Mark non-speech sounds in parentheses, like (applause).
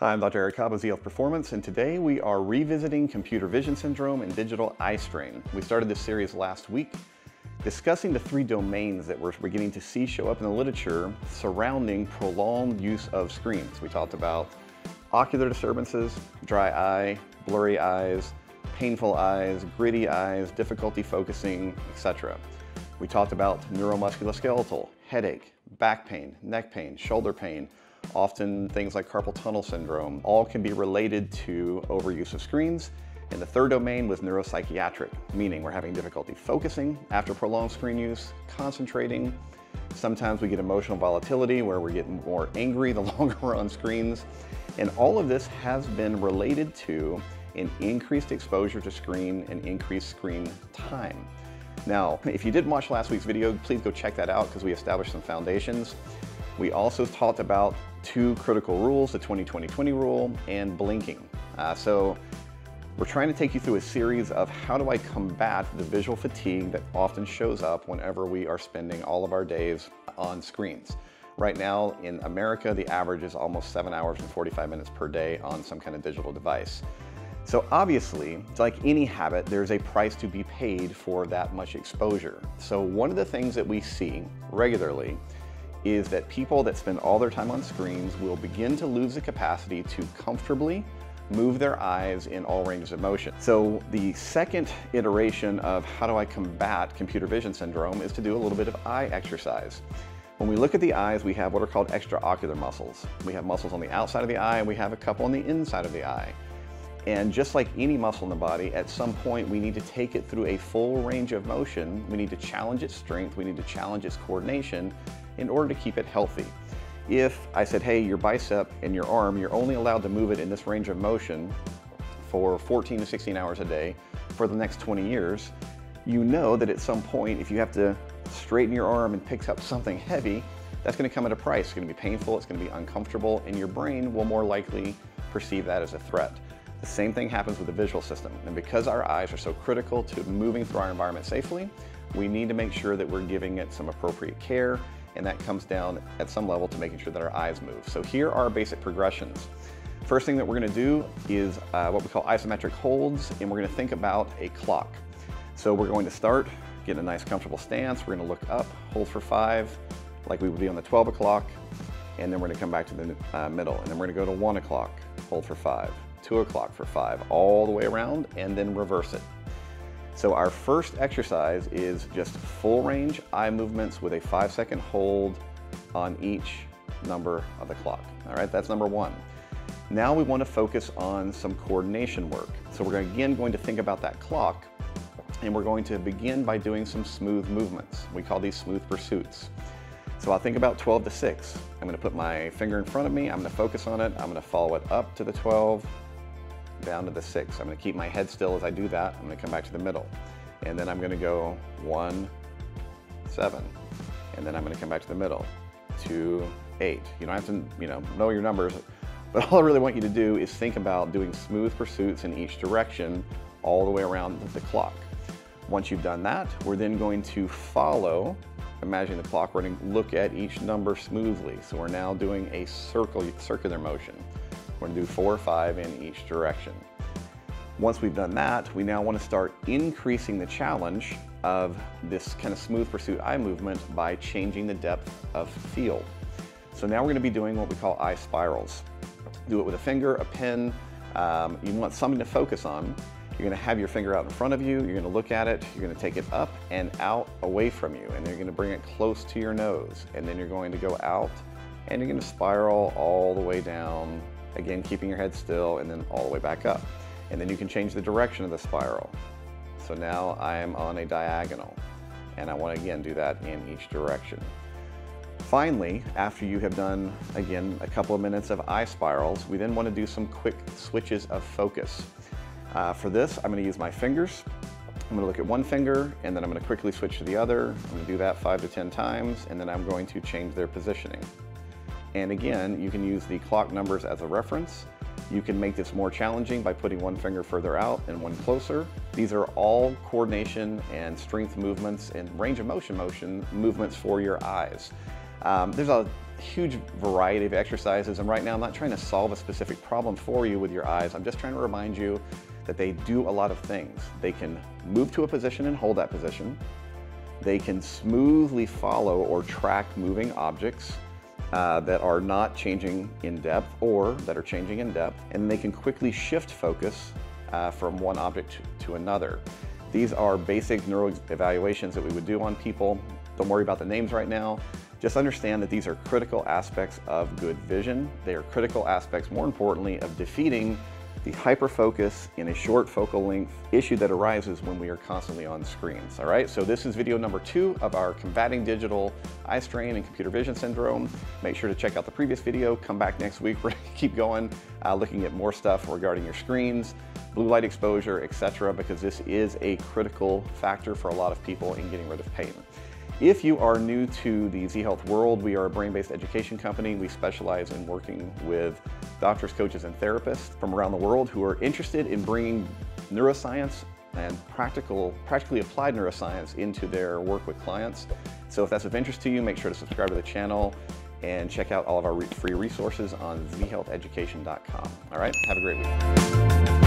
Hi, I'm Dr. Eric Cobb of Performance, and today we are revisiting computer vision syndrome and digital eye strain. We started this series last week discussing the three domains that we're beginning to see show up in the literature surrounding prolonged use of screens. We talked about ocular disturbances, dry eye, blurry eyes, painful eyes, gritty eyes, difficulty focusing, etc. We talked about neuromusculoskeletal, headache, back pain, neck pain, shoulder pain, often things like carpal tunnel syndrome, all can be related to overuse of screens. And the third domain was neuropsychiatric, meaning we're having difficulty focusing after prolonged screen use, concentrating. Sometimes we get emotional volatility where we're getting more angry the (laughs) longer we're on screens. And all of this has been related to an increased exposure to screen and increased screen time. Now, if you didn't watch last week's video, please go check that out because we established some foundations. We also talked about two critical rules, the 20-20-20 rule and blinking. Uh, so we're trying to take you through a series of how do I combat the visual fatigue that often shows up whenever we are spending all of our days on screens. Right now in America, the average is almost seven hours and 45 minutes per day on some kind of digital device. So obviously, like any habit, there's a price to be paid for that much exposure. So one of the things that we see regularly is that people that spend all their time on screens will begin to lose the capacity to comfortably move their eyes in all ranges of motion. So the second iteration of how do I combat computer vision syndrome is to do a little bit of eye exercise. When we look at the eyes, we have what are called extraocular muscles. We have muscles on the outside of the eye and we have a couple on the inside of the eye. And just like any muscle in the body, at some point we need to take it through a full range of motion. We need to challenge its strength, we need to challenge its coordination in order to keep it healthy. If I said, hey, your bicep and your arm, you're only allowed to move it in this range of motion for 14 to 16 hours a day for the next 20 years, you know that at some point, if you have to straighten your arm and pick up something heavy, that's gonna come at a price. It's gonna be painful, it's gonna be uncomfortable, and your brain will more likely perceive that as a threat. The same thing happens with the visual system. And because our eyes are so critical to moving through our environment safely, we need to make sure that we're giving it some appropriate care and that comes down at some level to making sure that our eyes move. So here are basic progressions. First thing that we're gonna do is uh, what we call isometric holds, and we're gonna think about a clock. So we're going to start, get in a nice comfortable stance, we're gonna look up, hold for five, like we would be on the 12 o'clock, and then we're gonna come back to the uh, middle, and then we're gonna go to one o'clock, hold for five, 2 o'clock for 5, all the way around, and then reverse it. So our first exercise is just full range eye movements with a 5 second hold on each number of the clock. All right, that's number one. Now we want to focus on some coordination work. So we're again going to think about that clock and we're going to begin by doing some smooth movements. We call these smooth pursuits. So I'll think about 12 to 6. I'm going to put my finger in front of me, I'm going to focus on it, I'm going to follow it up to the 12, down to the six. I'm gonna keep my head still as I do that. I'm gonna come back to the middle. And then I'm gonna go one, seven. And then I'm gonna come back to the middle, two, eight. You don't have to you know, know your numbers, but all I really want you to do is think about doing smooth pursuits in each direction all the way around the clock. Once you've done that, we're then going to follow, imagine the clock running, look at each number smoothly. So we're now doing a circle, circular motion. We're gonna do four or five in each direction. Once we've done that, we now wanna start increasing the challenge of this kind of smooth pursuit eye movement by changing the depth of field. So now we're gonna be doing what we call eye spirals. Do it with a finger, a pen. Um, you want something to focus on. You're gonna have your finger out in front of you, you're gonna look at it, you're gonna take it up and out away from you, and you're gonna bring it close to your nose, and then you're going to go out, and you're gonna spiral all the way down Again, keeping your head still and then all the way back up. And then you can change the direction of the spiral. So now I am on a diagonal and I want to again do that in each direction. Finally, after you have done, again, a couple of minutes of eye spirals, we then want to do some quick switches of focus. Uh, for this, I'm going to use my fingers. I'm going to look at one finger and then I'm going to quickly switch to the other. I'm going to do that five to 10 times and then I'm going to change their positioning. And again, you can use the clock numbers as a reference. You can make this more challenging by putting one finger further out and one closer. These are all coordination and strength movements and range of motion motion movements for your eyes. Um, there's a huge variety of exercises. And right now, I'm not trying to solve a specific problem for you with your eyes. I'm just trying to remind you that they do a lot of things. They can move to a position and hold that position. They can smoothly follow or track moving objects uh, that are not changing in depth or that are changing in depth. And they can quickly shift focus uh, from one object to another. These are basic neuro evaluations that we would do on people. Don't worry about the names right now. Just understand that these are critical aspects of good vision. They are critical aspects, more importantly, of defeating the hyperfocus in a short focal length issue that arises when we are constantly on screens. All right, so this is video number two of our combating digital eye strain and computer vision syndrome. Make sure to check out the previous video. Come back next week. (laughs) We're gonna keep going, uh, looking at more stuff regarding your screens, blue light exposure, etc., because this is a critical factor for a lot of people in getting rid of pain. If you are new to the Z-Health world, we are a brain-based education company. We specialize in working with doctors, coaches, and therapists from around the world who are interested in bringing neuroscience and practical, practically applied neuroscience into their work with clients. So if that's of interest to you, make sure to subscribe to the channel and check out all of our free resources on zhealtheducation.com. All right, have a great week.